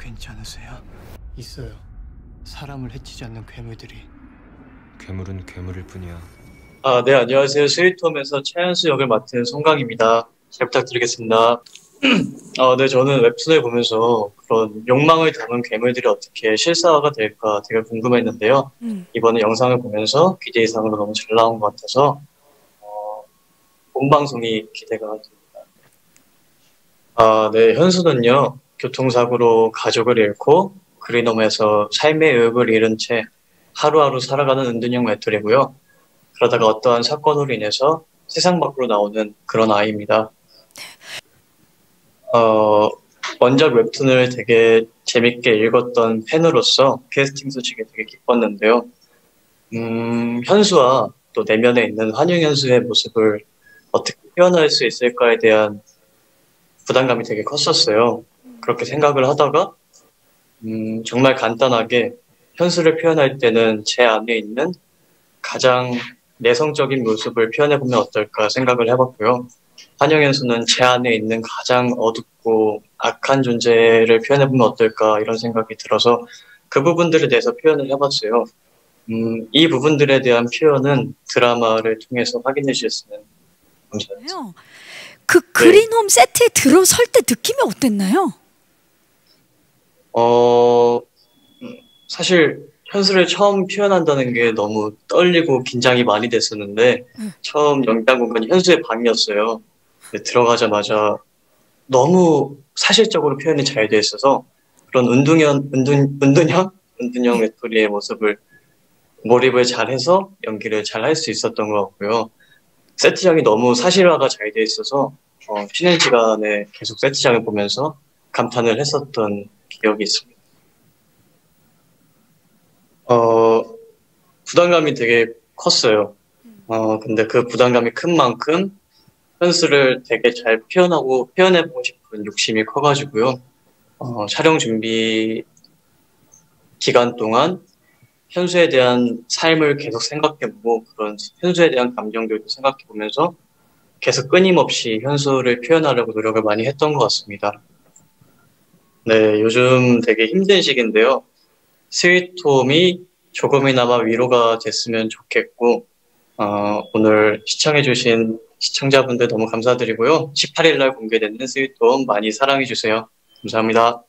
괜찮으세요? 있어요. 사람을 해치지 않는 괴물들이. 괴물은 괴물일 뿐이야. 아, 네, 안녕하세요. 스위트홈에서 최현수 역을 맡은 송강입니다. 잘 부탁드리겠습니다. 아, 네, 저는 웹툰을 보면서 그런 욕망을 담은 괴물들이 어떻게 실사화가 될까 되게 궁금했는데요. 음. 이번에 영상을 보면서 기대 이상으로 너무 잘 나온 것 같아서 어, 본방송이 기대가 됩니다. 아, 네, 현수는요, 교통사고로 가족을 잃고 그리넘에서 삶의 의욕을 잃은 채 하루하루 살아가는 은둔형 외톨이고요. 그러다가 어떠한 사건으로 인해서 세상 밖으로 나오는 그런 아이입니다. 어, 원작 웹툰을 되게 재밌게 읽었던 팬으로서 캐스팅 소식에 되게 기뻤는데요. 음, 현수와 또 내면에 있는 환영 현수의 모습을 어떻게 표현할 수 있을까에 대한 부담감이 되게 컸었어요. 그렇게 생각을 하다가 음, 정말 간단하게 현수를 표현할 때는 제 안에 있는 가장 내성적인 모습을 표현해보면 어떨까 생각을 해봤고요. 환영현수는 제 안에 있는 가장 어둡고 악한 존재를 표현해보면 어떨까 이런 생각이 들어서 그 부분들에 대해서 표현을 해봤어요. 음, 이 부분들에 대한 표현은 드라마를 통해서 확인해 주셨으면 감사합니다. 요. 그 그린홈 세트에 들어설 때 느낌이 어땠나요? 어, 음, 사실 현수를 처음 표현한다는 게 너무 떨리고 긴장이 많이 됐었는데 음. 처음 연기한 공간이 현수의 방이었어요. 들어가자마자 너무 사실적으로 표현이 잘 돼 있어서 그런 은둔형, 은둔, 은둔형? 은둔형 외톨이의 모습을 몰입을 잘해서 연기를 잘 할 수 있었던 것 같고요. 세트장이 너무 사실화가 잘 돼 있어서 어, 쉬는 시간에 계속 세트장을 보면서 감탄을 했었던 기억이 있습니다. 어, 부담감이 되게 컸어요. 어, 근데 그 부담감이 큰 만큼 현수를 되게 잘 표현하고 표현해보고 싶은 욕심이 커가지고요. 어, 촬영 준비 기간 동안 현수에 대한 삶을 계속 생각해보고 그런 현수에 대한 감정들도 생각해보면서 계속 끊임없이 현수를 표현하려고 노력을 많이 했던 것 같습니다. 네, 요즘 되게 힘든 시기인데요. 스위트홈이 조금이나마 위로가 됐으면 좋겠고, 어, 오늘 시청해주신 시청자분들 너무 감사드리고요. 18일 날 공개되는 스위트홈 많이 사랑해주세요. 감사합니다.